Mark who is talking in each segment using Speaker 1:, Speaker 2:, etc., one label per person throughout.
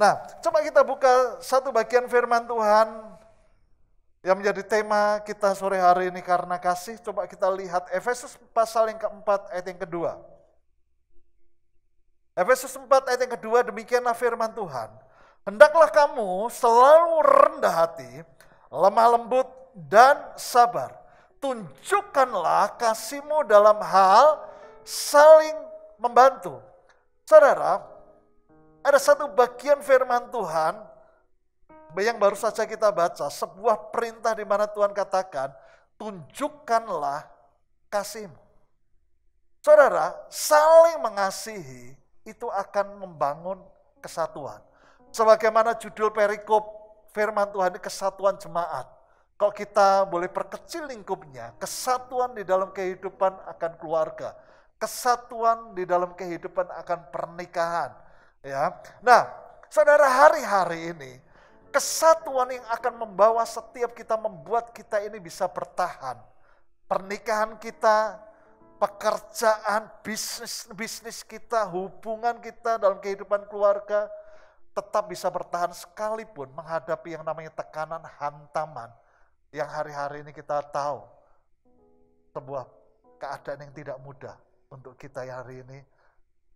Speaker 1: Nah, coba kita buka satu bagian firman Tuhan yang menjadi tema kita sore hari ini karena kasih. Coba kita lihat Efesus pasal yang keempat ayat yang kedua. Efesus 4 ayat yang kedua demikianlah firman Tuhan. Hendaklah kamu selalu rendah hati, lemah lembut dan sabar. Tunjukkanlah kasihmu dalam hal saling membantu. Saudara, ada satu bagian firman Tuhan yang baru saja kita baca, sebuah perintah di mana Tuhan katakan, tunjukkanlah kasihmu. Saudara, saling mengasihi itu akan membangun kesatuan. Sebagaimana judul perikop firman Tuhan ini kesatuan jemaat. Kalau kita boleh perkecil lingkupnya, kesatuan di dalam kehidupan akan keluarga, kesatuan di dalam kehidupan akan pernikahan, Ya. Nah, saudara hari-hari ini kesatuan yang akan membawa setiap kita membuat kita ini bisa bertahan. Pernikahan kita, pekerjaan, bisnis bisnis kita, hubungan kita dalam kehidupan keluarga tetap bisa bertahan sekalipun menghadapi yang namanya tekanan hantaman yang hari-hari ini kita tahu sebuah keadaan yang tidak mudah untuk kita hari ini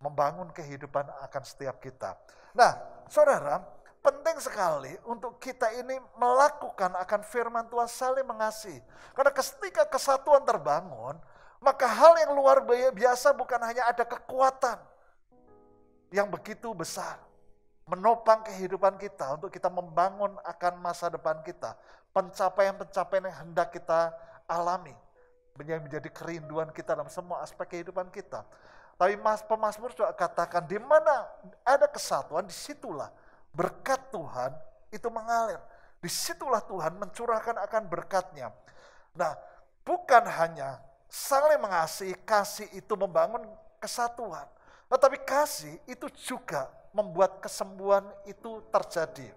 Speaker 1: membangun kehidupan akan setiap kita. Nah, saudara, penting sekali untuk kita ini melakukan akan firman Tuhan saling mengasihi. Karena ketika kesatuan terbangun, maka hal yang luar biasa bukan hanya ada kekuatan yang begitu besar. Menopang kehidupan kita untuk kita membangun akan masa depan kita. Pencapaian-pencapaian yang hendak kita alami. Menjadi kerinduan kita dalam semua aspek kehidupan kita. Tapi mas pemazmur juga katakan di mana ada kesatuan, di situlah berkat Tuhan itu mengalir. Di situlah Tuhan mencurahkan akan berkatnya. Nah, bukan hanya saling mengasihi, kasih itu membangun kesatuan. Tetapi kasih itu juga membuat kesembuhan itu terjadi.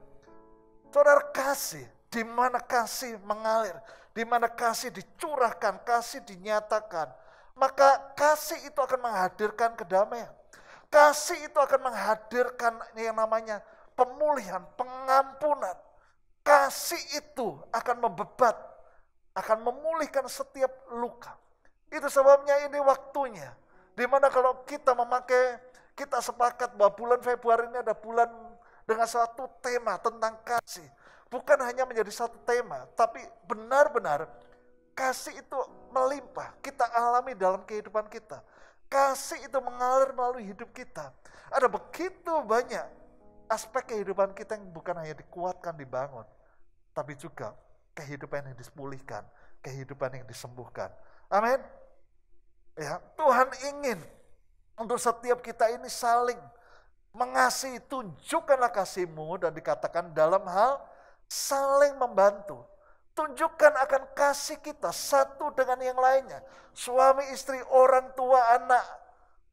Speaker 1: Saudara kasih, di mana kasih mengalir, di mana kasih dicurahkan, kasih dinyatakan, maka kasih itu akan menghadirkan kedamaian. Kasih itu akan menghadirkan yang namanya pemulihan, pengampunan. Kasih itu akan membebat, akan memulihkan setiap luka. Itu sebabnya ini waktunya. Di mana kalau kita memakai, kita sepakat bahwa bulan Februari ini ada bulan dengan satu tema tentang kasih. Bukan hanya menjadi satu tema, tapi benar-benar Kasih itu melimpah, kita alami dalam kehidupan kita. Kasih itu mengalir melalui hidup kita. Ada begitu banyak aspek kehidupan kita yang bukan hanya dikuatkan, dibangun, tapi juga kehidupan yang dipulihkan, kehidupan yang disembuhkan. Amin. Ya, Tuhan ingin untuk setiap kita ini saling mengasihi, tunjukkanlah kasihmu dan dikatakan dalam hal saling membantu. Tunjukkan akan kasih kita satu dengan yang lainnya. Suami, istri, orang tua, anak.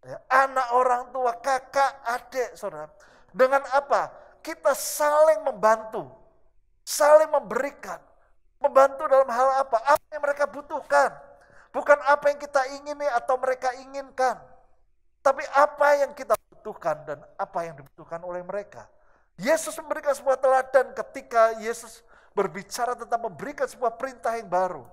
Speaker 1: Ya, anak orang tua, kakak, adik, saudara. Dengan apa? Kita saling membantu. Saling memberikan. Membantu dalam hal apa? Apa yang mereka butuhkan. Bukan apa yang kita ingini atau mereka inginkan. Tapi apa yang kita butuhkan dan apa yang dibutuhkan oleh mereka. Yesus memberikan sebuah teladan ketika Yesus berbicara tentang memberikan sebuah perintah yang baru.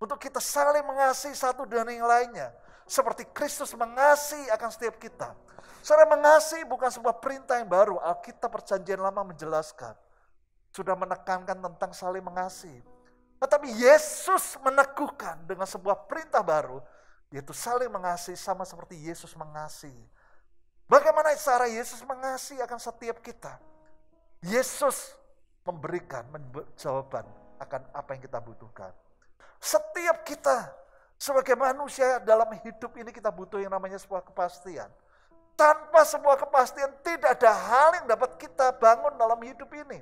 Speaker 1: Untuk kita saling mengasihi satu dengan yang lainnya. Seperti Kristus mengasihi akan setiap kita. Saudara mengasihi bukan sebuah perintah yang baru. Alkitab perjanjian lama menjelaskan. Sudah menekankan tentang saling mengasihi. Tetapi Yesus meneguhkan dengan sebuah perintah baru. Yaitu saling mengasihi sama seperti Yesus mengasihi. Bagaimana cara Yesus mengasihi akan setiap kita? Yesus memberikan jawaban akan apa yang kita butuhkan. Setiap kita sebagai manusia dalam hidup ini kita butuh yang namanya sebuah kepastian. Tanpa sebuah kepastian tidak ada hal yang dapat kita bangun dalam hidup ini.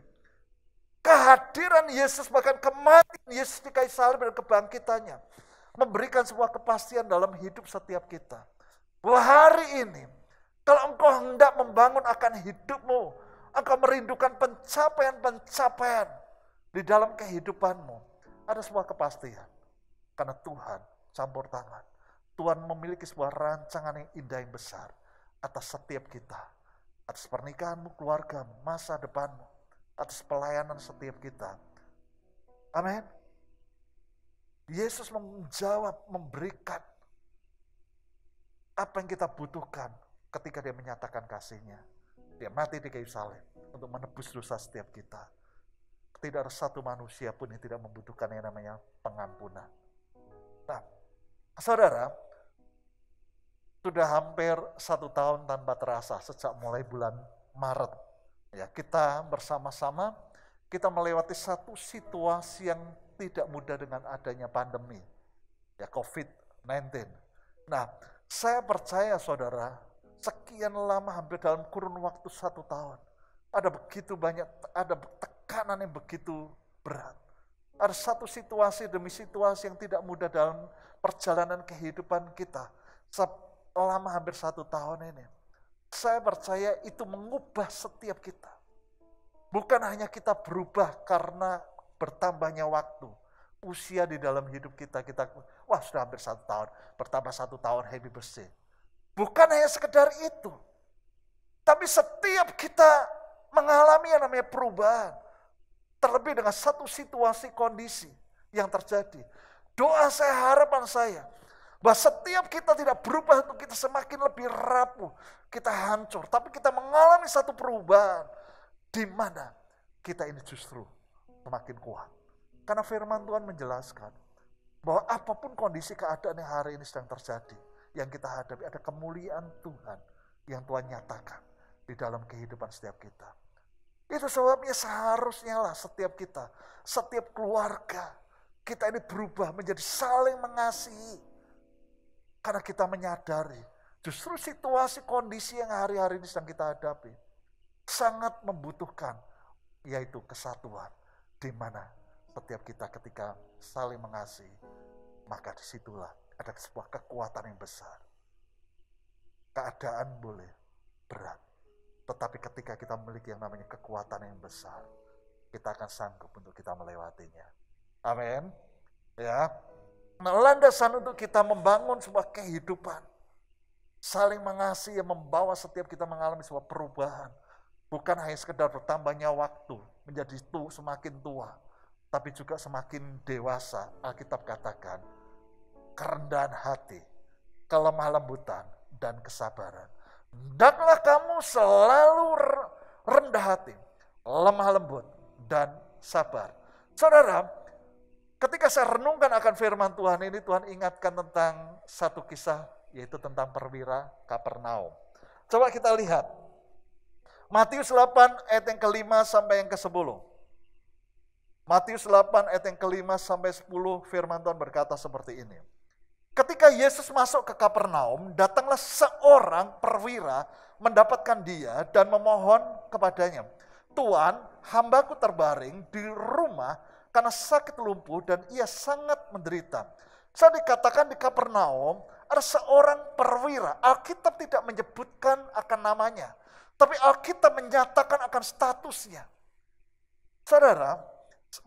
Speaker 1: Kehadiran Yesus bahkan kematian Yesus di kayu salib dan kebangkitannya memberikan sebuah kepastian dalam hidup setiap kita. Bahwa hari ini kalau engkau hendak membangun akan hidupmu Engkau merindukan pencapaian-pencapaian di dalam kehidupanmu. Ada sebuah kepastian. Karena Tuhan campur tangan. Tuhan memiliki sebuah rancangan yang indah yang besar atas setiap kita. atas pernikahanmu, keluarga, masa depanmu, atas pelayanan setiap kita. Amin. Yesus menjawab, memberikan apa yang kita butuhkan ketika dia menyatakan kasihnya. Dia mati di kayu salib untuk menebus dosa setiap kita. Tidak ada satu manusia pun yang tidak membutuhkan yang namanya pengampunan. Nah, saudara, sudah hampir satu tahun tanpa terasa sejak mulai bulan Maret. Ya, kita bersama-sama kita melewati satu situasi yang tidak mudah dengan adanya pandemi, ya COVID-19. Nah, saya percaya saudara, sekian lama hampir dalam kurun waktu satu tahun, ada begitu banyak, ada tekanan yang begitu berat. Ada satu situasi demi situasi yang tidak mudah dalam perjalanan kehidupan kita selama hampir satu tahun ini. Saya percaya itu mengubah setiap kita. Bukan hanya kita berubah karena bertambahnya waktu. Usia di dalam hidup kita, kita wah sudah hampir satu tahun, bertambah satu tahun happy birthday. Bukan hanya sekedar itu. Tapi setiap kita mengalami yang namanya perubahan. Terlebih dengan satu situasi kondisi yang terjadi. Doa saya, harapan saya, bahwa setiap kita tidak berubah untuk kita semakin lebih rapuh, kita hancur. Tapi kita mengalami satu perubahan di mana kita ini justru semakin kuat. Karena firman Tuhan menjelaskan bahwa apa pun kondisi keadaan yang hari ini sedang terjadi, yang kita hadapi ada kemuliaan Tuhan yang Tuhan nyatakan di dalam kehidupan setiap kita. Itu sebabnya seharusnya lah setiap kita, setiap keluarga, kita ini berubah menjadi saling mengasihi. Karena kita menyadari justru situasi kondisi yang hari-hari ini sedang kita hadapi sangat membutuhkan yaitu kesatuan di mana setiap kita ketika saling mengasihi maka di situlah ada sebuah kekuatan yang besar. Keadaan boleh berat, tetapi ketika kita memiliki yang namanya kekuatan yang besar, kita akan sanggup untuk kita melewatinya. Amin. Ya. Nah, landasan untuk kita membangun sebuah kehidupan. Saling mengasihi yang membawa setiap kita mengalami sebuah perubahan. Bukan hanya sekedar bertambahnya waktu, menjadi tu, semakin tua. Tapi juga semakin dewasa, Alkitab katakan. Kerendahan hati, kelemah lembutan, dan kesabaran. Hendaklah kamu selalu rendah hati, lemah lembut, dan sabar. Saudara, ketika saya renungkan akan firman Tuhan ini, Tuhan ingatkan tentang satu kisah, yaitu tentang perwira Kapernaum. Coba kita lihat. Matius 8 ayat yang kelima sampai yang ke-10. Matius 8 ayat yang kelima sampai 10 firman Tuhan berkata seperti ini. Ketika Yesus masuk ke Kapernaum, datanglah seorang perwira mendapatkan dia dan memohon kepadanya. Tuan, hambaku terbaring di rumah karena sakit lumpuh dan ia sangat menderita. Saya dikatakan di Kapernaum ada seorang perwira. Alkitab tidak menyebutkan akan namanya. Tapi Alkitab menyatakan akan statusnya. Saudara,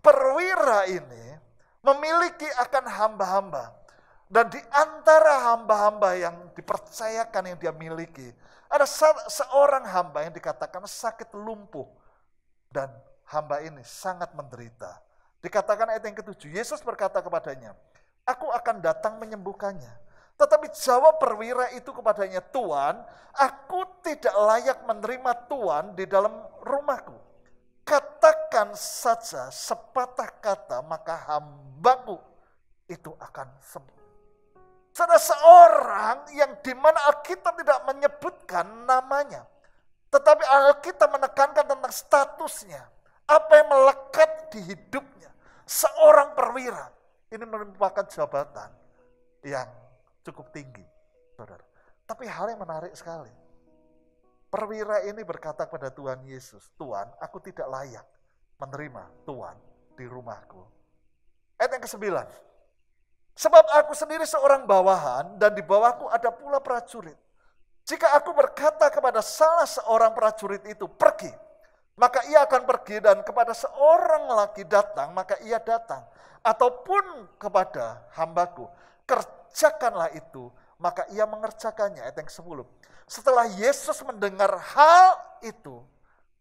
Speaker 1: perwira ini memiliki akan hamba-hamba dan di antara hamba-hamba yang dipercayakan yang dia miliki, ada seorang hamba yang dikatakan sakit lumpuh. Dan hamba ini sangat menderita. Dikatakan ayat yang ketujuh, Yesus berkata kepadanya, Aku akan datang menyembuhkannya. Tetapi jawab perwira itu kepadanya, Tuhan, aku tidak layak menerima Tuhan di dalam rumahku. Katakan saja sepatah kata, maka hambaku itu akan sembuh. Ada seorang yang di mana Alkitab tidak menyebutkan namanya. Tetapi Alkitab menekankan tentang statusnya. Apa yang melekat di hidupnya. Seorang perwira. Ini merupakan jabatan yang cukup tinggi. Saudara. Tapi hal yang menarik sekali. Perwira ini berkata kepada Tuhan Yesus, Tuhan aku tidak layak menerima Tuhan di rumahku. Ayat yang ke-9. Sebab aku sendiri seorang bawahan dan di bawahku ada pula prajurit. Jika aku berkata kepada salah seorang prajurit itu, pergi, maka ia akan pergi dan kepada seorang lagi datang, maka ia datang. Ataupun kepada hambaku, kerjakanlah itu, maka ia mengerjakannya. Ayat yang 10. Setelah Yesus mendengar hal itu,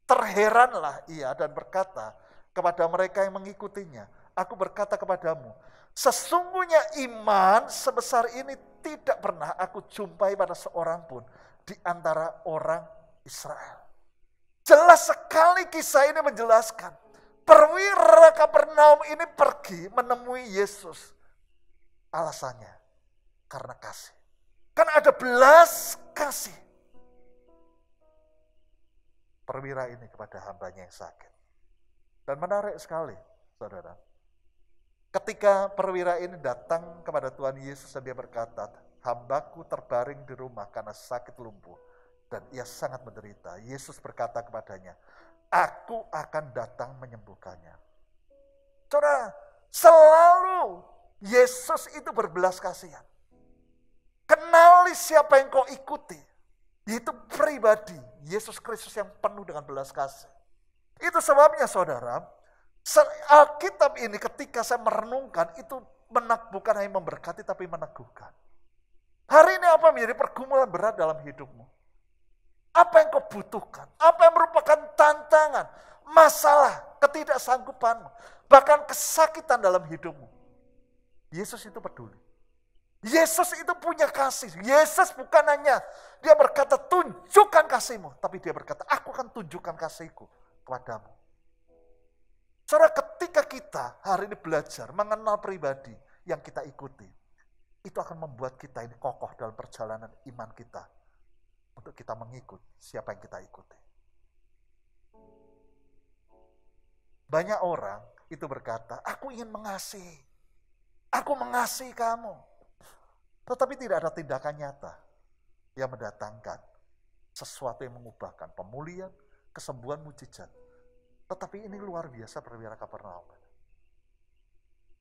Speaker 1: terheranlah ia dan berkata kepada mereka yang mengikutinya, Aku berkata kepadamu, sesungguhnya iman sebesar ini tidak pernah aku jumpai pada seorang pun di antara orang Israel. Jelas sekali kisah ini menjelaskan. Perwira Kapernaum ini pergi menemui Yesus. Alasannya, karena kasih. Kan ada belas kasih. Perwira ini kepada hambanya yang sakit. Dan menarik sekali, saudara. Ketika perwira ini datang kepada Tuhan Yesus dan dia berkata, hambaku terbaring di rumah karena sakit lumpuh. Dan ia sangat menderita. Yesus berkata kepadanya, aku akan datang menyembuhkannya. Saudara, selalu Yesus itu berbelas kasihan. Kenali siapa yang kau ikuti. Itu pribadi Yesus Kristus yang penuh dengan belas kasih. Itu sebabnya saudara, Alkitab ini ketika saya merenungkan itu menak, bukan hanya memberkati tapi meneguhkan. Hari ini apa menjadi pergumulan berat dalam hidupmu? Apa yang kau butuhkan? Apa yang merupakan tantangan, masalah, ketidaksanggupanmu, bahkan kesakitan dalam hidupmu? Yesus itu peduli. Yesus itu punya kasih. Yesus bukan hanya dia berkata tunjukkan kasihmu, tapi dia berkata aku akan tunjukkan kasihku kepadamu. Saudara ketika kita hari ini belajar mengenal pribadi yang kita ikuti, itu akan membuat kita ini kokoh dalam perjalanan iman kita untuk kita mengikut siapa yang kita ikuti. Banyak orang itu berkata, aku ingin mengasihi. Aku mengasihi kamu. Tetapi tidak ada tindakan nyata yang mendatangkan sesuatu yang mengubahkan pemulihan, kesembuhan, mujizat. Tetapi ini luar biasa perwira Kapernaum.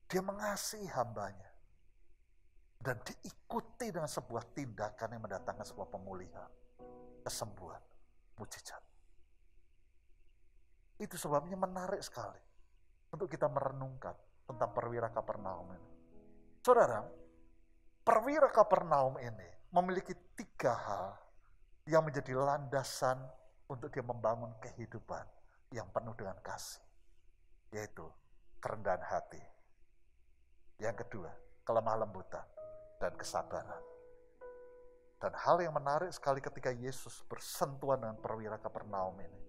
Speaker 1: Dia mengasihi hambanya. Dan diikuti dengan sebuah tindakan yang mendatangkan sebuah pemulihan, kesembuhan, mujizat. Itu sebabnya menarik sekali untuk kita merenungkan tentang perwira Kapernaum ini. Saudara, perwira Kapernaum ini memiliki tiga hal yang menjadi landasan untuk dia membangun kehidupan yang penuh dengan kasih, yaitu kerendahan hati. Yang kedua, kelemah lembutan dan kesabaran. Dan hal yang menarik sekali ketika Yesus bersentuhan dengan perwira Kapernaum ini.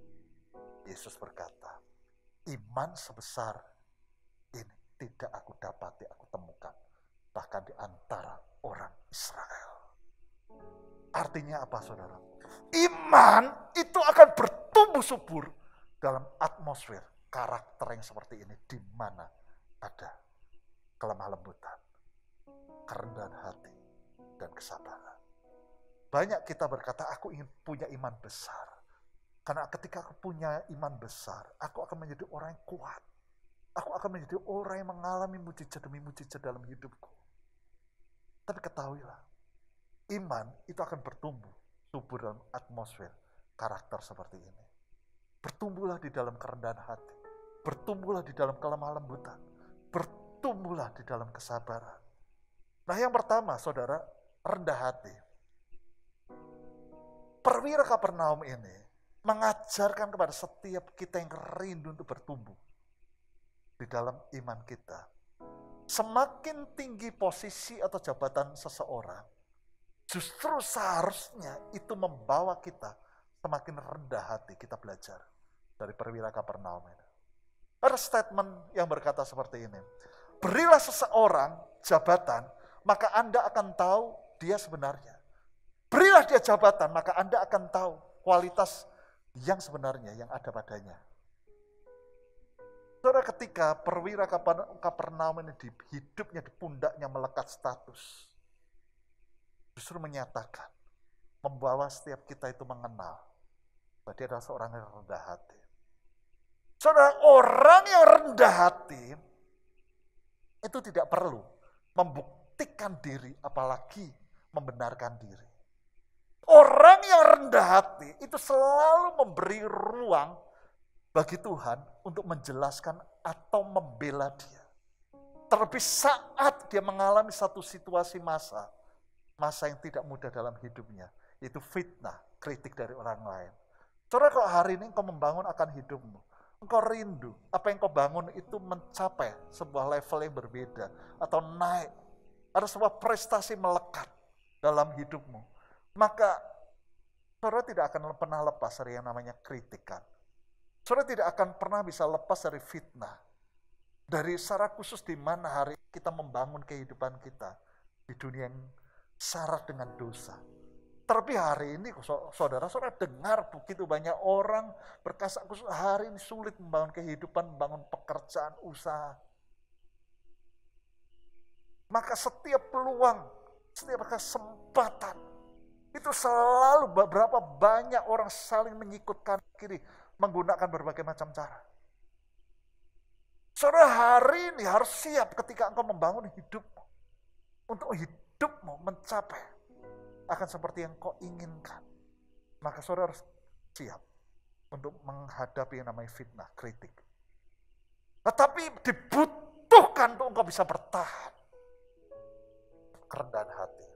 Speaker 1: Yesus berkata, iman sebesar ini tidak aku dapati, aku temukan. Bahkan di antara orang Israel. Artinya apa saudara? Iman itu akan bertumbuh subur dalam atmosfer karakter yang seperti ini. Di mana ada kelemah lembutan, kerendahan hati, dan kesabaran. Banyak kita berkata, aku ingin punya iman besar. Karena ketika aku punya iman besar, aku akan menjadi orang yang kuat. Aku akan menjadi orang yang mengalami mujizat demi mujizat dalam hidupku. Tapi ketahuilah, iman itu akan bertumbuh subur dalam atmosfer karakter seperti ini. Bertumbuhlah di dalam kerendahan hati. Bertumbuhlah di dalam kelemah lembutan. Bertumbuhlah di dalam kesabaran. Nah yang pertama saudara, rendah hati. Perwira Kapernaum ini mengajarkan kepada setiap kita yang rindu untuk bertumbuh di dalam iman kita semakin tinggi posisi atau jabatan seseorang, justru seharusnya itu membawa kita semakin rendah hati kita belajar dari perwira Kapernaum ini. Ada statement yang berkata seperti ini. Berilah seseorang jabatan, maka Anda akan tahu dia sebenarnya. Berilah dia jabatan, maka Anda akan tahu kualitas yang sebenarnya yang ada padanya. Saudara ketika perwira Kapernaum ini di hidupnya, di pundaknya melekat status. Justru menyatakan, membawa setiap kita itu mengenal dia adalah seorang yang rendah hati. Saudara, orang yang rendah hati itu tidak perlu membuktikan diri, apalagi membenarkan diri. Orang yang rendah hati itu selalu memberi ruang bagi Tuhan untuk menjelaskan atau membela dia. Terlebih saat dia mengalami satu situasi masa masa yang tidak mudah dalam hidupnya, yaitu fitnah, kritik dari orang lain. Saudara kalau hari ini engkau membangun akan hidupmu, engkau rindu, apa yang kau bangun itu mencapai sebuah level yang berbeda, atau naik, ada sebuah prestasi melekat dalam hidupmu, maka saudara tidak akan pernah lepas dari yang namanya kritikan. Saudara tidak akan pernah bisa lepas dari fitnah. Dari secara khusus di mana hari kita membangun kehidupan kita di dunia yang syarat dengan dosa. Terlebih hari ini saudara-saudara dengar begitu banyak orang berkasa khusus hari ini sulit membangun kehidupan, membangun pekerjaan, usaha. Maka setiap peluang, setiap kesempatan, itu selalu beberapa banyak orang saling menyikutkan kiri, menggunakan berbagai macam cara. Saudara hari ini harus siap ketika engkau membangun hidupmu. Untuk hidup hidupmu mencapai akan seperti yang kau inginkan, maka saudara harus siap untuk menghadapi yang namanya fitnah, kritik. Tetapi dibutuhkan untuk engkau bisa bertahan. Kerendahan hati.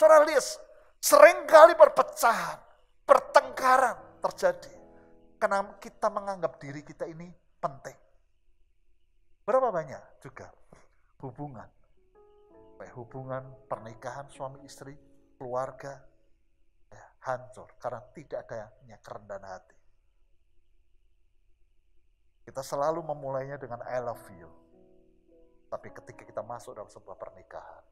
Speaker 1: Saudara lihat, sering kali perpecahan, pertengkaran terjadi. Karena kita menganggap diri kita ini penting. Berapa banyak juga hubungan sampai hubungan pernikahan suami istri, keluarga ya, hancur karena tidak adanya kerendahan hati. Kita selalu memulainya dengan I love you. Tapi ketika kita masuk dalam sebuah pernikahan,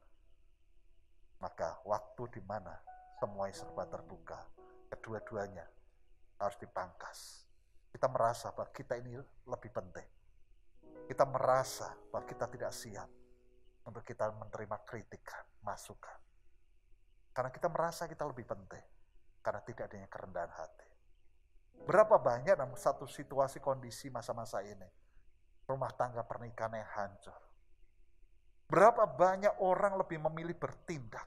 Speaker 1: maka waktu di mana semuanya serba terbuka, kedua-duanya harus dipangkas. Kita merasa bahwa kita ini lebih penting. Kita merasa bahwa kita tidak siap untuk kita menerima kritikan, masukan. Karena kita merasa kita lebih penting, karena tidak adanya kerendahan hati. Berapa banyak dalam satu situasi kondisi masa-masa ini, rumah tangga pernikahan yang hancur. Berapa banyak orang lebih memilih bertindak,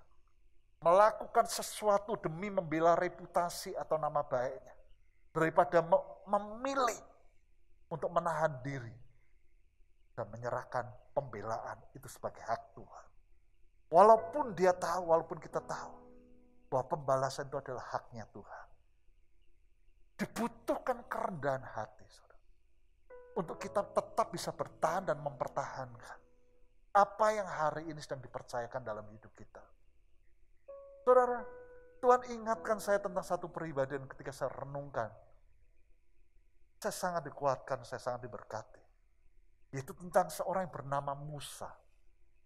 Speaker 1: melakukan sesuatu demi membela reputasi atau nama baiknya, daripada memilih untuk menahan diri dan menyerahkan pembelaan itu sebagai hak Tuhan. Walaupun dia tahu, walaupun kita tahu bahwa pembalasan itu adalah haknya Tuhan. Dibutuhkan kerendahan hati, saudara. Untuk kita tetap bisa bertahan dan mempertahankan apa yang hari ini sedang dipercayakan dalam hidup kita. Saudara, Tuhan ingatkan saya tentang satu peribadian ketika saya renungkan. Saya sangat dikuatkan, saya sangat diberkati. Yaitu tentang seorang yang bernama Musa.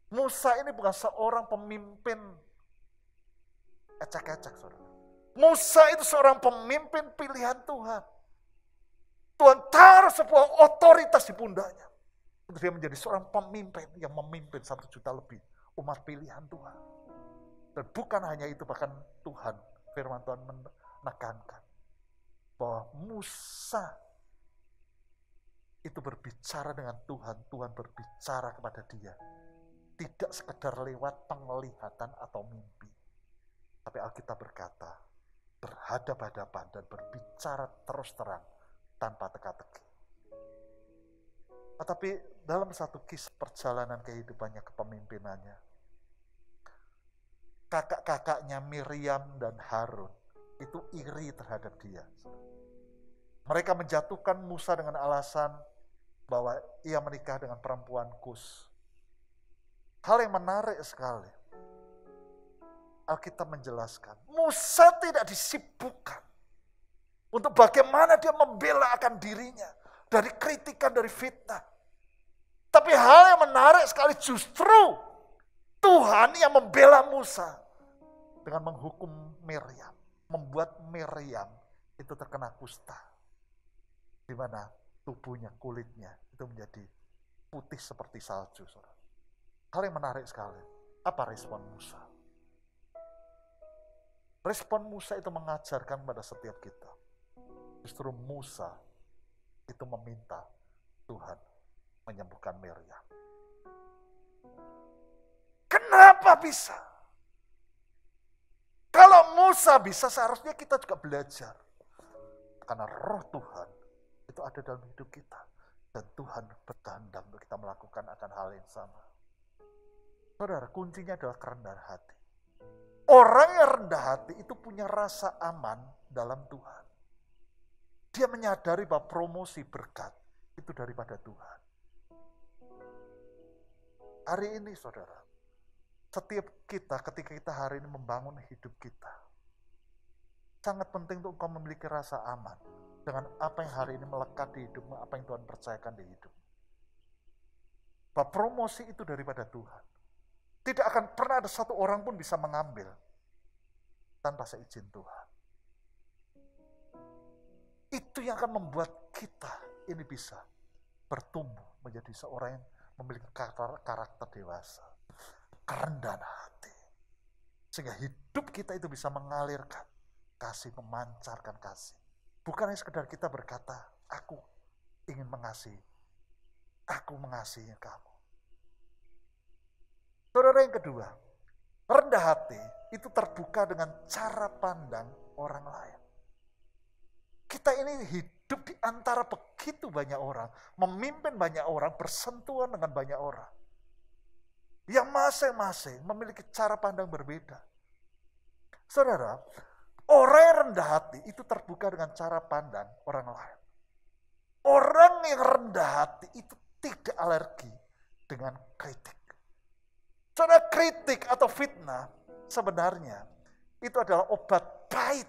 Speaker 1: Musa ini bukan seorang pemimpin ecek-ecek, saudara. Musa itu seorang pemimpin pilihan Tuhan. Tuhan taruh sebuah otoritas di pundaknya. Untuk dia menjadi seorang pemimpin yang memimpin satu juta lebih umat pilihan Tuhan. Dan bukan hanya itu, bahkan Tuhan, firman Tuhan menekankan bahwa Musa itu berbicara dengan Tuhan, Tuhan berbicara kepada dia. Tidak sekedar lewat penglihatan atau mimpi. Tapi Alkitab berkata, berhadap-hadapan dan berbicara terus terang tanpa teka-teki. Tetapi dalam satu kisah perjalanan kehidupannya kepemimpinannya, kakak-kakaknya Miriam dan Harun itu iri terhadap dia. Mereka menjatuhkan Musa dengan alasan bahwa ia menikah dengan perempuan Kus. Hal yang menarik sekali. Alkitab menjelaskan, Musa tidak disibukkan untuk bagaimana dia membela akan dirinya dari kritikan, dari fitnah. Tapi hal yang menarik sekali justru Tuhan yang membela Musa dengan menghukum Miriam, membuat Miriam itu terkena kusta. Di mana tubuhnya, kulitnya itu menjadi putih seperti salju. Saudara. Hal yang menarik sekali. Apa respon Musa? Respon Musa itu mengajarkan pada setiap kita. Justru Musa itu meminta Tuhan menyembuhkan Miriam. Kenapa bisa? Kalau Musa bisa, seharusnya kita juga belajar. Karena roh Tuhan itu ada dalam hidup kita. Dan Tuhan berkehendak untuk kita melakukan akan hal yang sama. Saudara, kuncinya adalah kerendahan hati. Orang yang rendah hati itu punya rasa aman dalam Tuhan. Dia menyadari bahwa promosi berkat itu daripada Tuhan. Hari ini saudara, setiap kita ketika kita hari ini membangun hidup kita, sangat penting untuk engkau memiliki rasa aman dengan apa yang hari ini melekat di hidupmu, apa yang Tuhan percayakan di hidup. Bahwa promosi itu daripada Tuhan. Tidak akan pernah ada satu orang pun bisa mengambil tanpa seizin Tuhan. Itu yang akan membuat kita ini bisa bertumbuh menjadi seorang yang memiliki karakter, karakter dewasa. Kerendahan hati. Sehingga hidup kita itu bisa mengalirkan kasih, memancarkan kasih. Bukan hanya sekedar kita berkata, aku ingin mengasihi. Aku mengasihi kamu. Saudara yang kedua, rendah hati itu terbuka dengan cara pandang orang lain. Kita ini hidup di antara begitu banyak orang, memimpin banyak orang, bersentuhan dengan banyak orang. Yang masing-masing memiliki cara pandang berbeda. Saudara, orang yang rendah hati itu terbuka dengan cara pandang orang lain. Orang yang rendah hati itu tidak alergi dengan kritik. Saudara kritik atau fitnah sebenarnya itu adalah obat pahit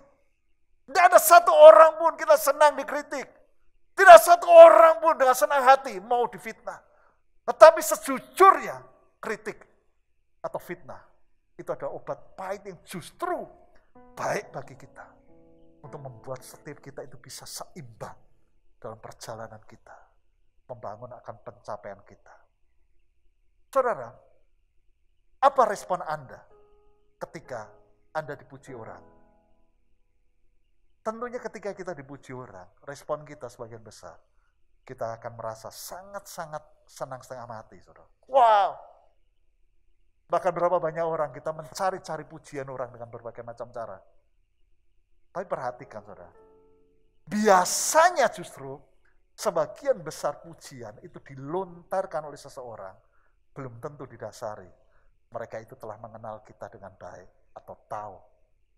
Speaker 1: tidak ada satu orang pun kita senang dikritik. Tidak satu orang pun dengan senang hati mau difitnah. Tetapi sejujurnya kritik atau fitnah itu adalah obat pahit yang justru baik bagi kita. Untuk membuat setiap kita itu bisa seimbang dalam perjalanan kita. Membangun akan pencapaian kita. Saudara, apa respon Anda ketika Anda dipuji orang? Tentunya ketika kita dipuji orang, respon kita sebagian besar, kita akan merasa sangat-sangat senang setengah mati, saudara. Wow! Bahkan berapa banyak orang kita mencari-cari pujian orang dengan berbagai macam cara. Tapi perhatikan saudara, biasanya justru sebagian besar pujian itu dilontarkan oleh seseorang, belum tentu didasari. Mereka itu telah mengenal kita dengan baik atau tahu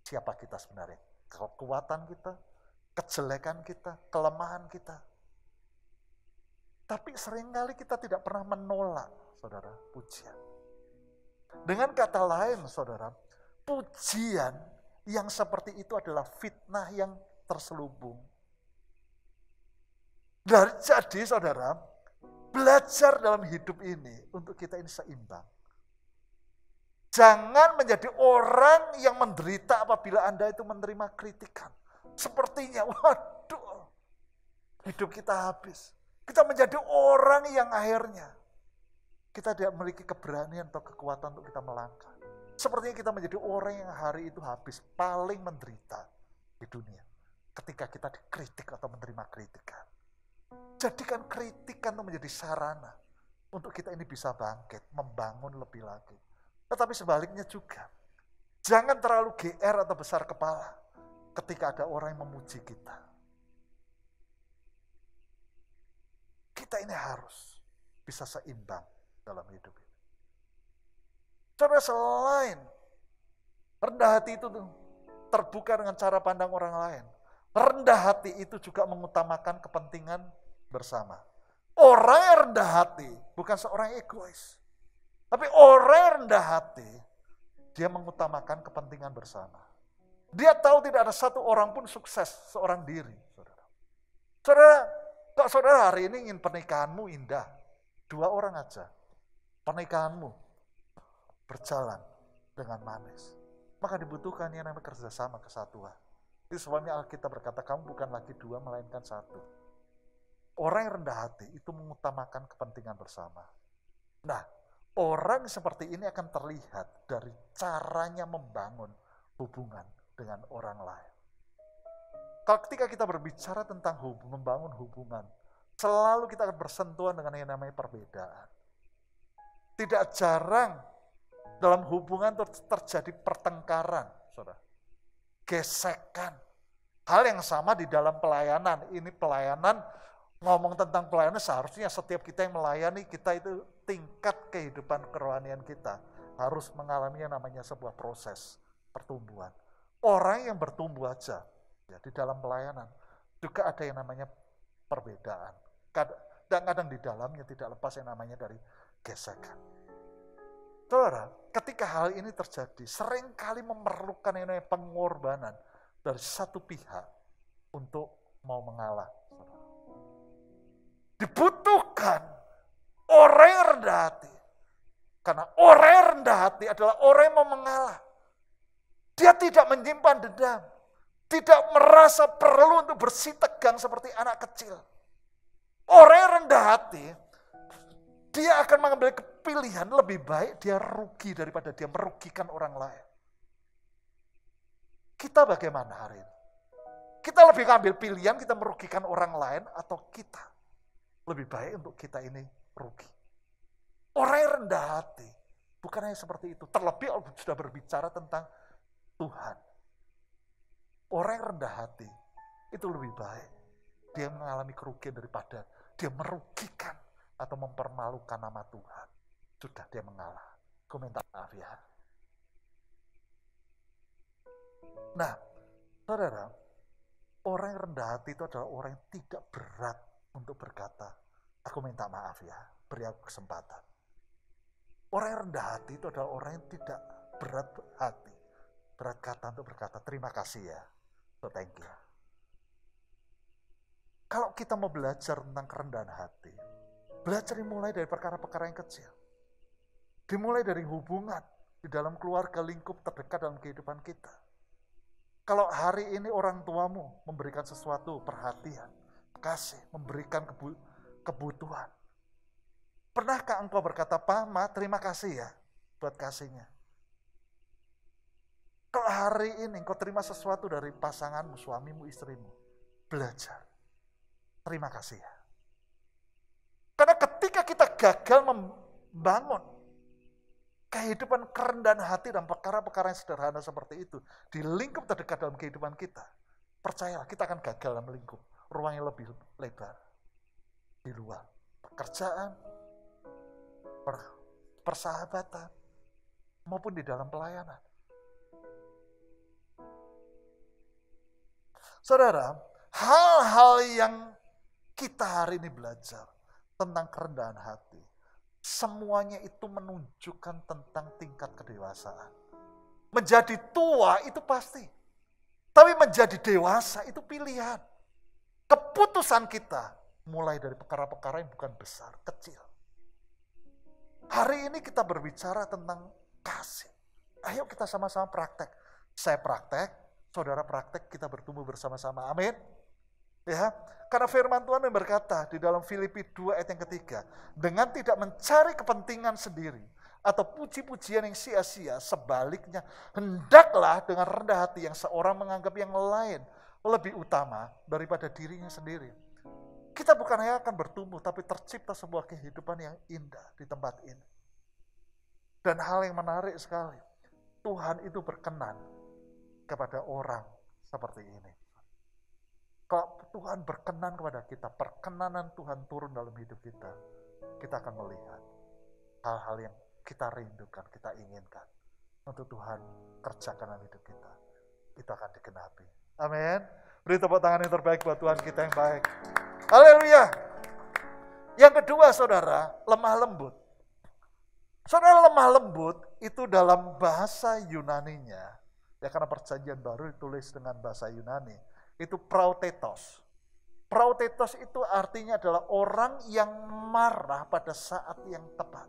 Speaker 1: siapa kita sebenarnya kekuatan kita, kejelekan kita, kelemahan kita. Tapi sering kali kita tidak pernah menolak, saudara, pujian. Dengan kata lain, saudara, pujian yang seperti itu adalah fitnah yang terselubung. Dan jadi, saudara, belajar dalam hidup ini untuk kita ini seimbang. Jangan menjadi orang yang menderita apabila Anda itu menerima kritikan. Sepertinya, waduh, hidup kita habis. Kita menjadi orang yang akhirnya kita tidak memiliki keberanian atau kekuatan untuk kita melangkah. Sepertinya kita menjadi orang yang hari itu habis, paling menderita di dunia. Ketika kita dikritik atau menerima kritikan. Jadikan kritikan itu menjadi sarana untuk kita ini bisa bangkit, membangun lebih lagi tetapi sebaliknya juga. Jangan terlalu GR atau besar kepala ketika ada orang yang memuji kita. Kita ini harus bisa seimbang dalam hidup ini. Coba selain rendah hati itu terbuka dengan cara pandang orang lain. Rendah hati itu juga mengutamakan kepentingan bersama. Orang yang rendah hati bukan seorang egois. Tapi orang yang rendah hati, dia mengutamakan kepentingan bersama. Dia tahu tidak ada satu orang pun sukses seorang diri. Saudara, saudara kok saudara hari ini ingin pernikahanmu indah? Dua orang aja. Pernikahanmu berjalan dengan manis. Maka dibutuhkan yang namanya kerjasama kesatuan. Itu sebabnya Alkitab berkata, kamu bukan lagi dua, melainkan satu. Orang yang rendah hati itu mengutamakan kepentingan bersama. Nah, Orang seperti ini akan terlihat dari caranya membangun hubungan dengan orang lain. Kalau ketika kita berbicara tentang hub, membangun hubungan, selalu kita akan bersentuhan dengan yang namanya perbedaan. Tidak jarang dalam hubungan terjadi pertengkaran, saudara. Gesekan. Hal yang sama di dalam pelayanan. Ini pelayanan ngomong tentang pelayanan seharusnya setiap kita yang melayani kita itu tingkat kehidupan kerohanian kita harus mengalami yang namanya sebuah proses pertumbuhan. Orang yang bertumbuh aja ya di dalam pelayanan juga ada yang namanya perbedaan. Kadang-kadang di dalamnya tidak lepas yang namanya dari gesekan. Saudara, ketika hal ini terjadi, sering kali memerlukan namanya pengorbanan dari satu pihak untuk mau mengalah. Dibutuhkan orang yang rendah hati. Karena orang yang rendah hati adalah orang yang mau mengalah. Dia tidak menyimpan dendam. Tidak merasa perlu untuk bersih tegang seperti anak kecil. Orang yang rendah hati, dia akan mengambil pilihan lebih baik dia rugi daripada dia merugikan orang lain. Kita bagaimana hari ini? Kita lebih ngambil pilihan kita merugikan orang lain atau kita lebih baik untuk kita ini rugi. Orang yang rendah hati, bukan hanya seperti itu. Terlebih sudah berbicara tentang Tuhan. Orang yang rendah hati, itu lebih baik. Dia mengalami kerugian daripada dia merugikan atau mempermalukan nama Tuhan. Sudah dia mengalah. Komentar maaf ya. Nah, saudara, orang yang rendah hati itu adalah orang yang tidak berat untuk berkata, aku minta maaf ya, beri aku kesempatan. Orang yang rendah hati itu adalah orang yang tidak berat hati, berat kata untuk berkata, terima kasih ya, so thank you. Kalau kita mau belajar tentang kerendahan hati, belajar dimulai dari perkara-perkara yang kecil. Dimulai dari hubungan di dalam keluarga lingkup terdekat dalam kehidupan kita kalau hari ini orang tuamu memberikan sesuatu perhatian, kasih, memberikan kebutuhan. Pernahkah engkau berkata, Pak, Ma, terima kasih ya buat kasihnya. Kalau hari ini engkau terima sesuatu dari pasanganmu, suamimu, istrimu, belajar. Terima kasih ya. Karena ketika kita gagal membangun kehidupan kerendahan hati dan perkara-perkara yang sederhana seperti itu di lingkup terdekat dalam kehidupan kita, percayalah kita akan gagal dalam lingkup ruang yang lebih lebar di luar pekerjaan, per, persahabatan, maupun di dalam pelayanan. Saudara, hal-hal yang kita hari ini belajar tentang kerendahan hati Semuanya itu menunjukkan tentang tingkat kedewasaan. Menjadi tua itu pasti. Tapi menjadi dewasa itu pilihan. Keputusan kita mulai dari perkara-perkara yang bukan besar, kecil. Hari ini kita berbicara tentang kasih. Ayo kita sama-sama praktek. Saya praktek, saudara praktek, kita bertumbuh bersama-sama. Amin. Ya, karena firman Tuhan yang berkata di dalam Filipi 2 ayat yang ketiga, dengan tidak mencari kepentingan sendiri atau puji-pujian yang sia-sia, sebaliknya hendaklah dengan rendah hati yang seorang menganggap yang lain lebih utama daripada dirinya sendiri. Kita bukan hanya akan bertumbuh, tapi tercipta sebuah kehidupan yang indah di tempat ini. Dan hal yang menarik sekali, Tuhan itu berkenan kepada orang seperti ini. Kalau Tuhan berkenan kepada kita, perkenanan Tuhan turun dalam hidup kita, kita akan melihat hal-hal yang kita rindukan, kita inginkan. Untuk Tuhan kerjakan dalam hidup kita. Itu akan dikenapi. Amin. Beri tepuk tangan yang terbaik buat Tuhan kita yang baik. Haleluya. Yang kedua saudara, lemah lembut. Saudara lemah lembut itu dalam bahasa Yunaninya, ya karena perjanjian baru ditulis dengan bahasa Yunani itu prautetos. Prautetos itu artinya adalah orang yang marah pada saat yang tepat.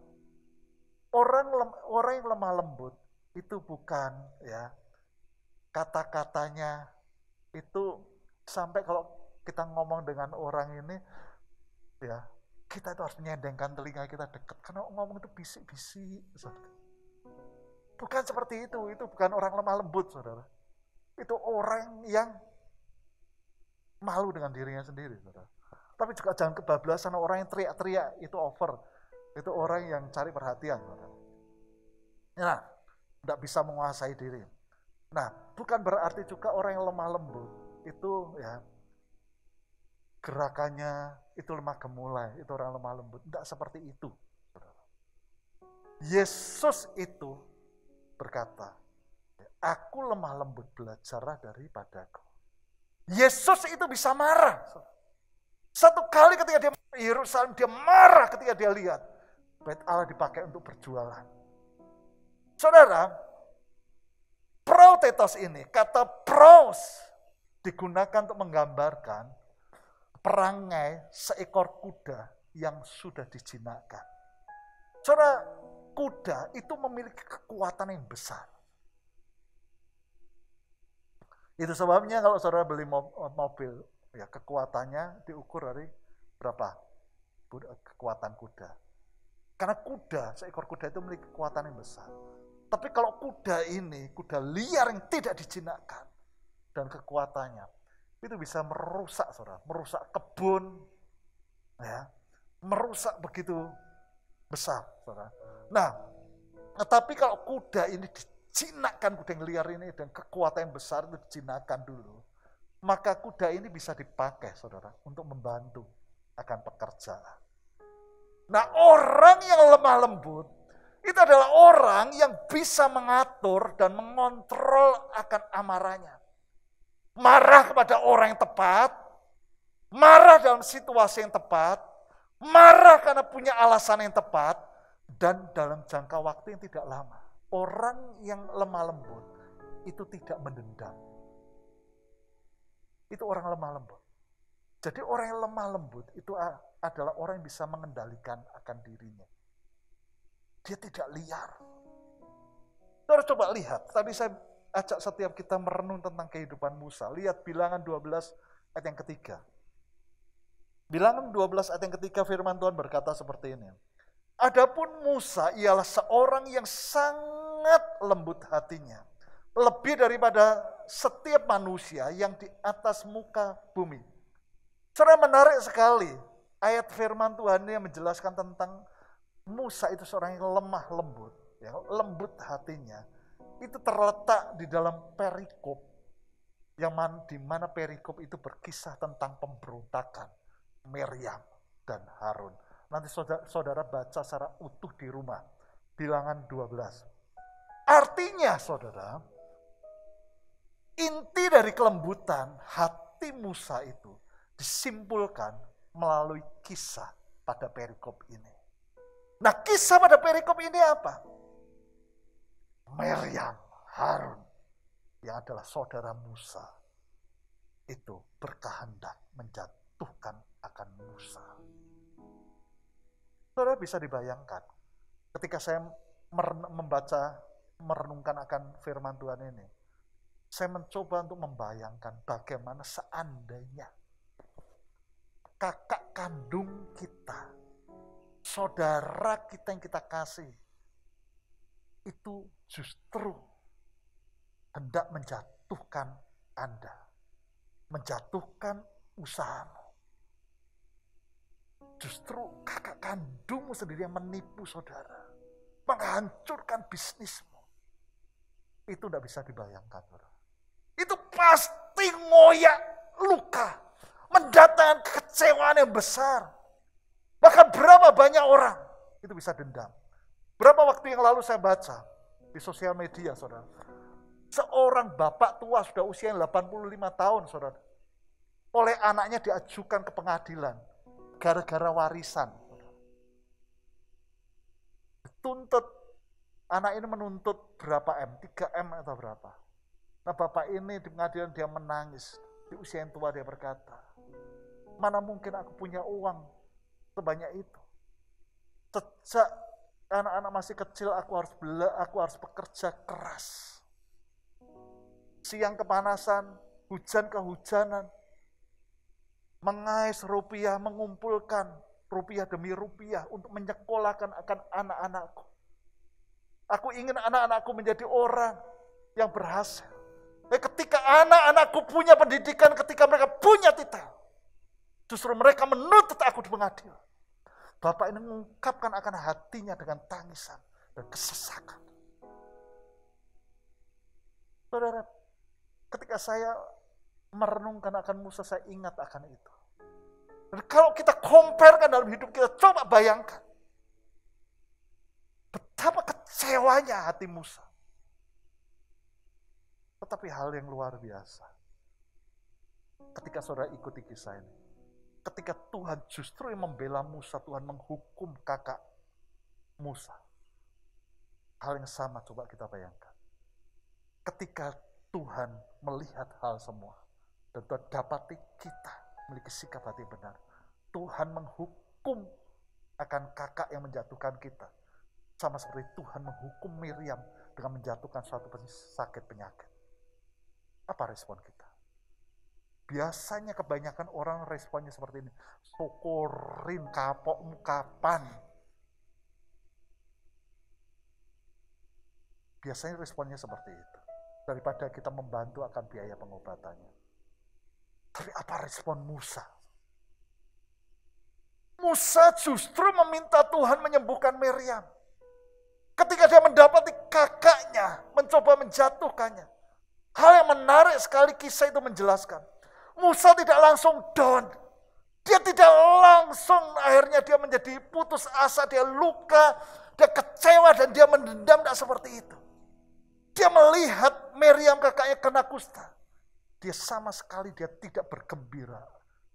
Speaker 1: Orang orang yang lemah lembut itu bukan ya kata-katanya itu sampai kalau kita ngomong dengan orang ini ya kita itu harus menyendengkan telinga kita dekat karena ngomong itu bisik-bisik bukan seperti itu itu bukan orang lemah lembut saudara itu orang yang malu dengan dirinya sendiri. Saudara. Tapi juga jangan kebablasan orang yang teriak-teriak, itu over. Itu orang yang cari perhatian. Saudara. Nah, tidak bisa menguasai diri. Nah, bukan berarti juga orang yang lemah lembut itu ya gerakannya itu lemah gemulai, itu orang lemah lembut. Tidak seperti itu. Yesus itu berkata, aku lemah lembut belajarlah daripadaku. Yesus itu bisa marah. Satu kali ketika dia Yerusalem, dia marah ketika dia lihat bait Allah dipakai untuk berjualan. Saudara, protetos ini, kata pros digunakan untuk menggambarkan perangai seekor kuda yang sudah dijinakkan. Saudara, kuda itu memiliki kekuatan yang besar. Itu sebabnya kalau saudara beli mobil, ya kekuatannya diukur dari berapa kekuatan kuda. Karena kuda, seekor kuda itu memiliki kekuatan yang besar. Tapi kalau kuda ini, kuda liar yang tidak dijinakkan, dan kekuatannya, itu bisa merusak saudara, merusak kebun, ya, merusak begitu besar saudara. Nah, tetapi kalau kuda ini dijinakkan, kuda yang liar ini, dan kekuatan yang besar itu dijinakkan dulu, maka kuda ini bisa dipakai saudara, untuk membantu akan pekerjaan. Nah orang yang lemah lembut, itu adalah orang yang bisa mengatur dan mengontrol akan amarahnya. Marah kepada orang yang tepat, marah dalam situasi yang tepat, marah karena punya alasan yang tepat, dan dalam jangka waktu yang tidak lama. Orang yang lemah lembut itu tidak mendendam. Itu orang lemah lembut. Jadi orang yang lemah lembut itu adalah orang yang bisa mengendalikan akan dirinya. Dia tidak liar. Saudara coba lihat, tadi saya ajak setiap kita merenung tentang kehidupan Musa. Lihat bilangan 12 ayat yang ketiga. Bilangan 12 ayat yang ketiga firman Tuhan berkata seperti ini. Adapun Musa ialah seorang yang sangat lembut hatinya. Lebih daripada setiap manusia yang di atas muka bumi. Saudara menarik sekali ayat firman Tuhan yang menjelaskan tentang Musa itu seorang yang lemah lembut, ya, lembut hatinya. Itu terletak di dalam perikop yang man, di mana perikop itu berkisah tentang pemberontakan Miriam dan Harun. Nanti saudara, saudara baca secara utuh di rumah. Bilangan 12. Artinya saudara, inti dari kelembutan hati Musa itu disimpulkan melalui kisah pada perikop ini. Nah kisah pada perikop ini apa? Meriam, Harun, yang adalah saudara Musa, itu berkehendak menjatuhkan akan Musa. Saudara bisa dibayangkan, ketika saya membaca, merenungkan akan firman Tuhan ini, saya mencoba untuk membayangkan bagaimana seandainya kakak kandung kita, saudara kita yang kita kasih, itu justru hendak menjatuhkan Anda, menjatuhkan usahamu. Justru kakak kandungmu sendiri yang menipu saudara, menghancurkan bisnismu. Itu tidak bisa dibayangkan. Saudara. Itu pasti ngoyak luka mendatangkan kekecewaan yang besar. Bahkan berapa banyak orang itu bisa dendam. Berapa waktu yang lalu saya baca di sosial media, saudara. Seorang bapak tua sudah usia 85 tahun, saudara. Oleh anaknya diajukan ke pengadilan. Gara-gara warisan. Tuntut, anak ini menuntut berapa M? 3 M atau berapa? Nah bapak ini di pengadilan dia menangis. Di usia yang tua dia berkata, Mana mungkin aku punya uang sebanyak itu. Sejak anak-anak masih kecil aku harus bela, aku harus bekerja keras. Siang kepanasan, hujan kehujanan, mengais rupiah, mengumpulkan rupiah demi rupiah untuk menyekolahkan akan anak-anakku. Aku ingin anak-anakku menjadi orang yang berhasil. Eh, ketika anak-anakku punya pendidikan, ketika mereka punya titel, Justru mereka menuntut aku di pengadilan. Bapak ini mengungkapkan akan hatinya dengan tangisan dan kesesakan. Saudara, ketika saya merenungkan akan Musa, saya ingat akan itu. Dan kalau kita comparekan dalam hidup kita, coba bayangkan. betapa kecewanya hati Musa. Tetapi hal yang luar biasa. Ketika saudara ikuti kisah ini. Ketika Tuhan justru yang membela Musa, Tuhan menghukum kakak Musa. Hal yang sama coba kita bayangkan. Ketika Tuhan melihat hal semua, dan Tuhan dapati kita memiliki sikap hati benar. Tuhan menghukum akan kakak yang menjatuhkan kita. Sama seperti Tuhan menghukum Miriam dengan menjatuhkan suatu sakit penyakit. Apa respon kita? Biasanya kebanyakan orang responnya seperti ini. Syukurin kapokmu kapan? Biasanya responnya seperti itu. Daripada kita membantu akan biaya pengobatannya. Tapi apa respon Musa? Musa justru meminta Tuhan menyembuhkan Miriam. Ketika dia mendapati kakaknya mencoba menjatuhkannya. Hal yang menarik sekali kisah itu menjelaskan. Musa tidak langsung down. Dia tidak langsung akhirnya dia menjadi putus asa, dia luka, dia kecewa dan dia mendendam tidak seperti itu. Dia melihat Miriam kakaknya kena kusta. Dia sama sekali dia tidak bergembira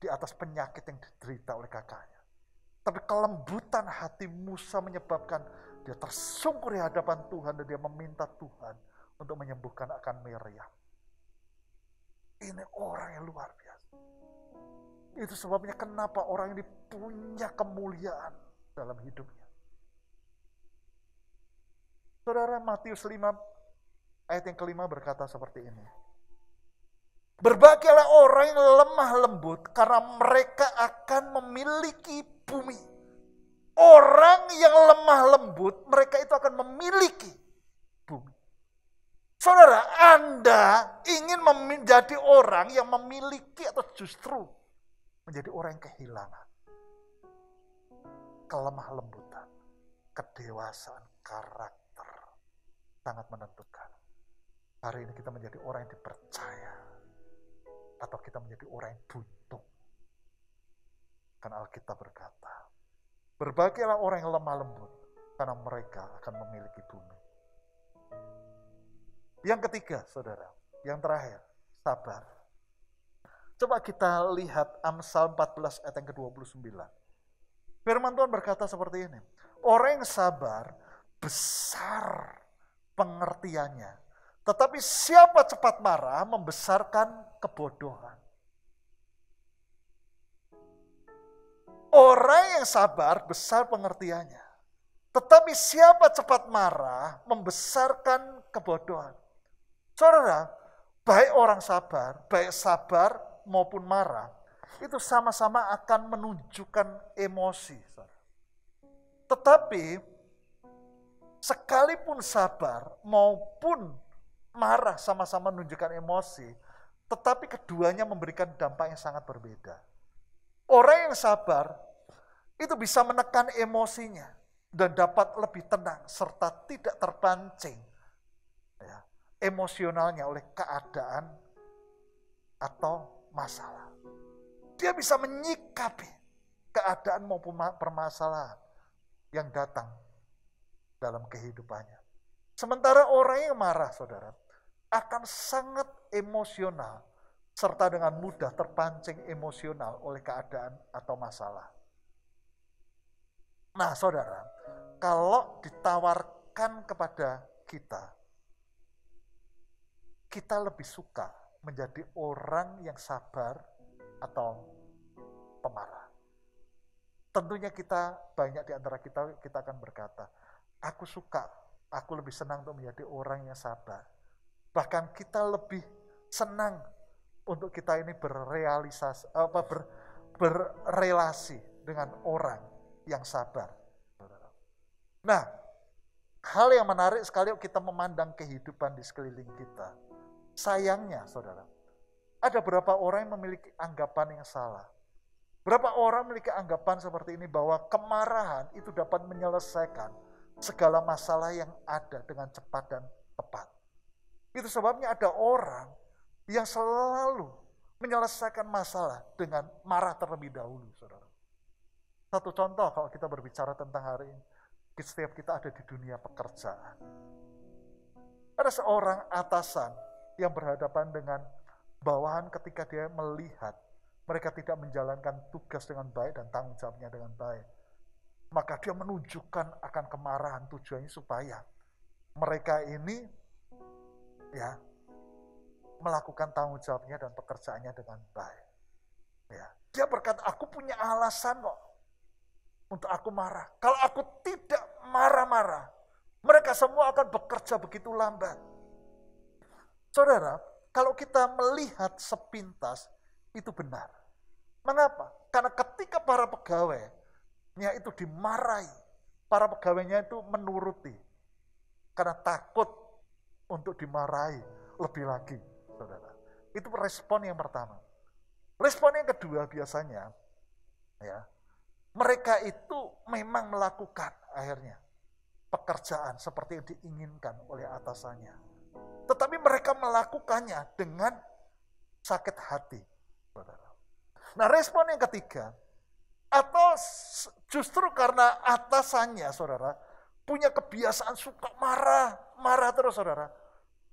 Speaker 1: di atas penyakit yang diderita oleh kakaknya. Tapi kelembutan hati Musa menyebabkan dia tersungkur di hadapan Tuhan dan dia meminta Tuhan untuk menyembuhkan akan Miriam. Ini orang yang luar biasa. Itu sebabnya kenapa orang ini punya kemuliaan dalam hidupnya. Saudara Matius 5 ayat yang kelima berkata seperti ini. Berbahagialah orang yang lemah lembut karena mereka akan memiliki bumi. Orang yang lemah lembut mereka itu akan memiliki bumi. Saudara, Anda ingin menjadi orang yang memiliki atau justru menjadi orang yang kehilangan. Kelemah lembutan, kedewasaan, karakter sangat menentukan. Hari ini kita menjadi orang yang dipercaya atau kita menjadi orang yang butuh. Karena Alkitab berkata, berbahagialah orang yang lemah lembut karena mereka akan memiliki bumi. Yang ketiga, saudara, yang terakhir, sabar. Coba kita lihat Amsal 14 ayat yang ke-29. Firman Tuhan berkata seperti ini. Orang yang sabar besar pengertiannya. Tetapi siapa cepat marah membesarkan kebodohan. Orang yang sabar besar pengertiannya. Tetapi siapa cepat marah membesarkan kebodohan. Saudara, baik orang sabar, baik sabar maupun marah, itu sama-sama akan menunjukkan emosi. Tetapi, sekalipun sabar maupun marah sama-sama menunjukkan emosi, tetapi keduanya memberikan dampak yang sangat berbeda. Orang yang sabar itu bisa menekan emosinya dan dapat lebih tenang serta tidak terpancing emosionalnya oleh keadaan atau masalah. Dia bisa menyikapi keadaan maupun permasalahan yang datang dalam kehidupannya. Sementara orang yang marah, saudara, akan sangat emosional serta dengan mudah terpancing emosional oleh keadaan atau masalah. Nah, saudara, kalau ditawarkan kepada kita kita lebih suka menjadi orang yang sabar atau pemarah. Tentunya kita banyak di antara kita kita akan berkata, aku suka, aku lebih senang untuk menjadi orang yang sabar. Bahkan kita lebih senang untuk kita ini berrealisasi apa ber, berrelasi dengan orang yang sabar. Nah, hal yang menarik sekali kita memandang kehidupan di sekeliling kita Sayangnya, saudara, ada beberapa orang yang memiliki anggapan yang salah. Berapa orang memiliki anggapan seperti ini bahwa kemarahan itu dapat menyelesaikan segala masalah yang ada dengan cepat dan tepat. Itu sebabnya ada orang yang selalu menyelesaikan masalah dengan marah terlebih dahulu, saudara. Satu contoh kalau kita berbicara tentang hari ini. setiap kita ada di dunia pekerjaan. Ada seorang atasan yang berhadapan dengan bawahan ketika dia melihat mereka tidak menjalankan tugas dengan baik dan tanggung jawabnya dengan baik. Maka dia menunjukkan akan kemarahan tujuannya supaya mereka ini ya melakukan tanggung jawabnya dan pekerjaannya dengan baik. Ya, dia berkata, aku punya alasan kok untuk aku marah. Kalau aku tidak marah-marah, mereka semua akan bekerja begitu lambat. Saudara, kalau kita melihat sepintas, itu benar. Mengapa? Karena ketika para pegawainya itu dimarahi, para pegawainya itu menuruti. Karena takut untuk dimarahi lebih lagi, saudara. Itu respon yang pertama. Respon yang kedua biasanya, ya, mereka itu memang melakukan akhirnya pekerjaan seperti yang diinginkan oleh atasannya. Tetapi mereka melakukannya dengan sakit hati. Saudara. Nah respon yang ketiga, atau justru karena atasannya saudara, punya kebiasaan suka marah, marah terus saudara.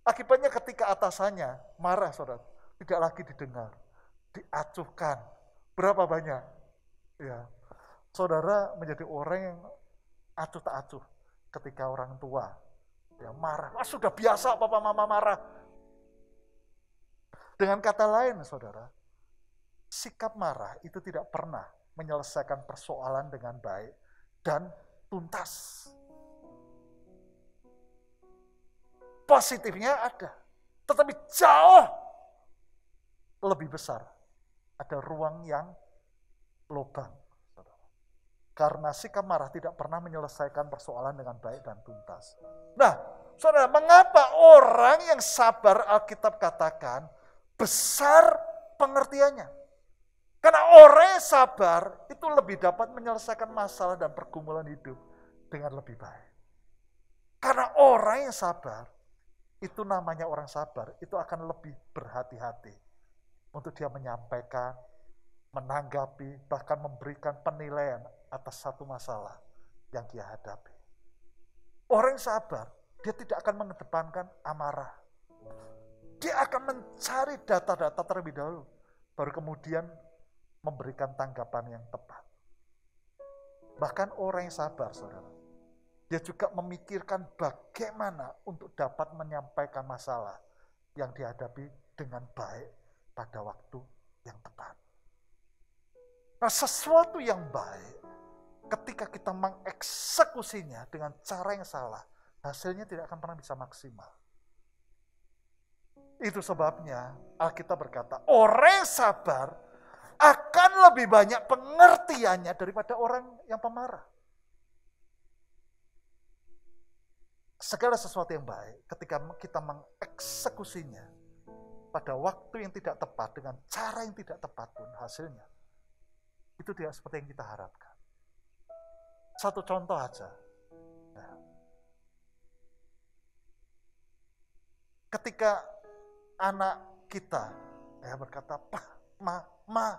Speaker 1: Akibatnya ketika atasannya marah saudara, tidak lagi didengar diacuhkan. Berapa banyak? Ya. Saudara menjadi orang yang acuh tak acuh ketika orang tua yang marah. Wah, sudah biasa papa mama marah. Dengan kata lain, saudara, sikap marah itu tidak pernah menyelesaikan persoalan dengan baik dan tuntas. Positifnya ada, tetapi jauh lebih besar ada ruang yang lubang. Karena sikap marah tidak pernah menyelesaikan persoalan dengan baik dan tuntas. Nah, saudara, mengapa orang yang sabar Alkitab katakan besar pengertiannya? Karena orang yang sabar itu lebih dapat menyelesaikan masalah dan pergumulan hidup dengan lebih baik. Karena orang yang sabar, itu namanya orang sabar, itu akan lebih berhati-hati untuk dia menyampaikan, menanggapi, bahkan memberikan penilaian atas satu masalah yang dia hadapi. Orang sabar, dia tidak akan mengedepankan amarah. Dia akan mencari data-data terlebih dahulu, baru kemudian memberikan tanggapan yang tepat. Bahkan orang yang sabar, saudara, dia juga memikirkan bagaimana untuk dapat menyampaikan masalah yang dihadapi dengan baik pada waktu yang tepat. Nah, sesuatu yang baik ketika kita mengeksekusinya dengan cara yang salah, hasilnya tidak akan pernah bisa maksimal. Itu sebabnya Alkitab berkata, orang sabar akan lebih banyak pengertiannya daripada orang yang pemarah. Segala sesuatu yang baik ketika kita mengeksekusinya pada waktu yang tidak tepat dengan cara yang tidak tepat pun hasilnya itu tidak seperti yang kita harapkan. Satu contoh aja. Ya. Ketika anak kita ya berkata, Pak, ma, ma,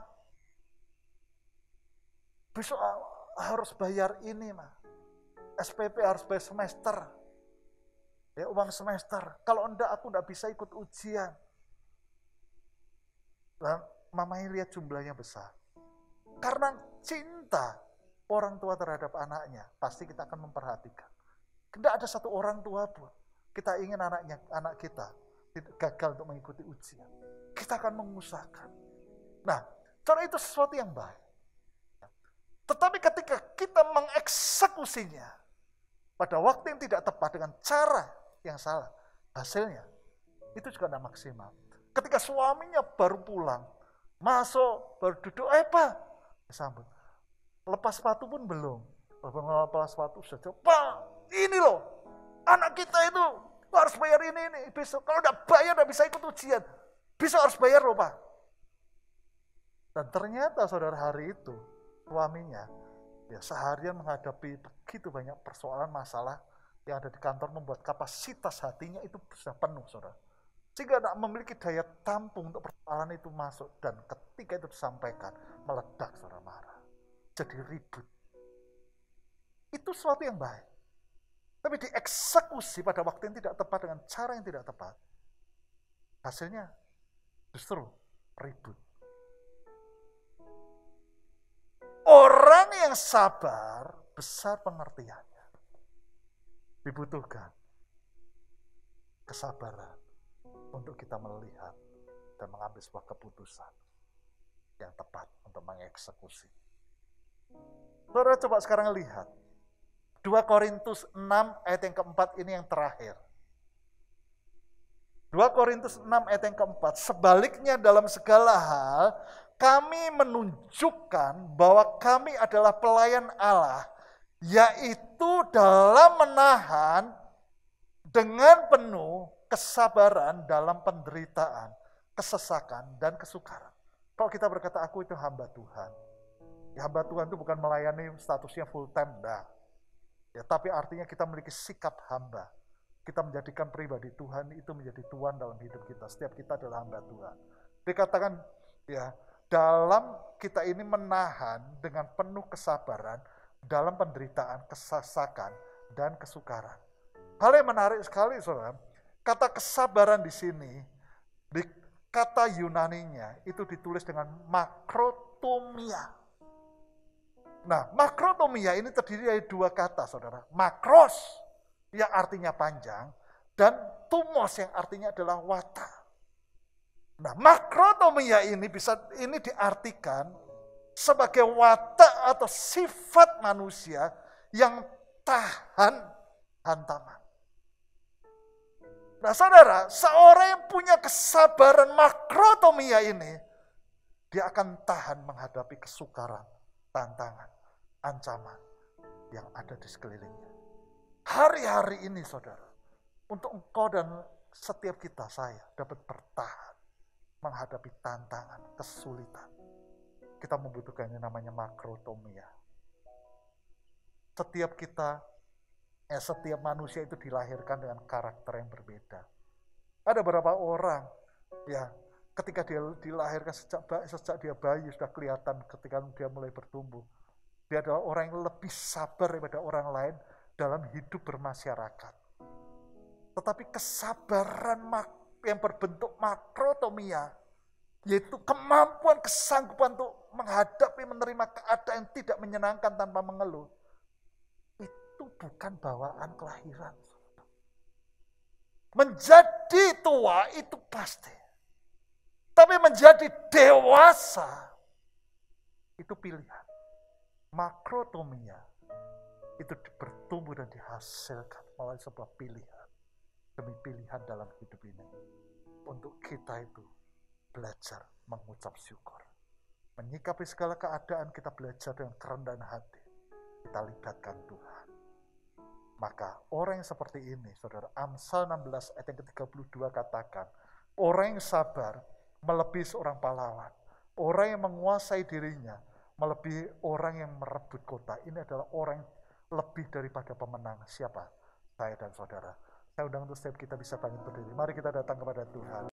Speaker 1: besok harus bayar ini, ma. SPP harus bayar semester. Ya, uang semester. Kalau enggak, aku enggak bisa ikut ujian. Dan mamanya lihat jumlahnya besar. Karena cinta orang tua terhadap anaknya, pasti kita akan memperhatikan. Tidak ada satu orang tua pun kita ingin anaknya, anak kita gagal untuk mengikuti ujian. Kita akan mengusahakan. Nah, cara itu sesuatu yang baik. Tetapi ketika kita mengeksekusinya pada waktu yang tidak tepat dengan cara yang salah, hasilnya itu juga tidak maksimal. Ketika suaminya baru pulang, masuk, baru duduk, eh pak, sambut. Lepas sepatu pun belum. Lepas sepatu sudah, pak, ini loh, anak kita itu harus bayar ini, ini. Besok, kalau udah bayar udah bisa ikut ujian. Besok harus bayar loh pak. Dan ternyata saudara hari itu, suaminya, ya seharian menghadapi begitu banyak persoalan masalah yang ada di kantor membuat kapasitas hatinya itu sudah penuh saudara sehingga tidak memiliki daya tampung untuk persoalan itu masuk. Dan ketika itu disampaikan, meledak saudara marah. Jadi ribut. Itu sesuatu yang baik. tapi dieksekusi pada waktu yang tidak tepat dengan cara yang tidak tepat, hasilnya justru ribut. Orang yang sabar besar pengertiannya. Dibutuhkan kesabaran untuk kita melihat dan mengambil sebuah keputusan yang tepat untuk mengeksekusi. Saudara coba sekarang lihat. 2 Korintus 6 ayat yang keempat ini yang terakhir. 2 Korintus 6 ayat yang keempat. Sebaliknya dalam segala hal, kami menunjukkan bahwa kami adalah pelayan Allah, yaitu dalam menahan dengan penuh kesabaran dalam penderitaan, kesesakan, dan kesukaran. Kalau kita berkata, aku itu hamba Tuhan, Ya, hamba Tuhan itu bukan melayani statusnya full time, enggak. Ya, tapi artinya kita memiliki sikap hamba. Kita menjadikan pribadi Tuhan itu menjadi Tuhan dalam hidup kita. Setiap kita adalah hamba Tuhan. Dikatakan ya, dalam kita ini menahan dengan penuh kesabaran dalam penderitaan, kesasakan, dan kesukaran. Hal yang menarik sekali, saudara. Kata kesabaran di sini, di kata Yunaninya itu ditulis dengan makrotomia Nah, makrotomia ini terdiri dari dua kata, saudara. Makros, yang artinya panjang, dan tumos yang artinya adalah watak. Nah, makrotomia ini bisa ini diartikan sebagai watak atau sifat manusia yang tahan hantaman. Nah, saudara, seorang yang punya kesabaran makrotomia ini, dia akan tahan menghadapi kesukaran, tantangan ancaman yang ada di sekelilingnya. Hari-hari ini saudara, untuk engkau dan setiap kita saya dapat bertahan menghadapi tantangan, kesulitan. Kita membutuhkan yang namanya makrotomia. Setiap kita, eh, setiap manusia itu dilahirkan dengan karakter yang berbeda. Ada beberapa orang, ya, ketika dia dilahirkan sejak sejak dia bayi sudah kelihatan ketika dia mulai bertumbuh dia adalah orang yang lebih sabar daripada orang lain dalam hidup bermasyarakat. Tetapi kesabaran yang berbentuk makrotomia, yaitu kemampuan, kesanggupan untuk menghadapi, menerima keadaan yang tidak menyenangkan tanpa mengeluh, itu bukan bawaan kelahiran. Menjadi tua itu pasti. Tapi menjadi dewasa, itu pilihan makrotomia itu bertumbuh dan dihasilkan melalui sebuah pilihan demi pilihan dalam hidup ini. Untuk kita itu belajar mengucap syukur. Menyikapi segala keadaan kita belajar dengan kerendahan hati. Kita libatkan Tuhan. Maka orang yang seperti ini, saudara, Amsal 16 ayat yang ke-32 katakan, orang yang sabar melebihi seorang pahlawan. Orang yang menguasai dirinya melebihi orang yang merebut kota. Ini adalah orang lebih daripada pemenang. Siapa? Saya dan saudara. Saya undang untuk setiap kita bisa bangun berdiri. Mari kita datang kepada Tuhan.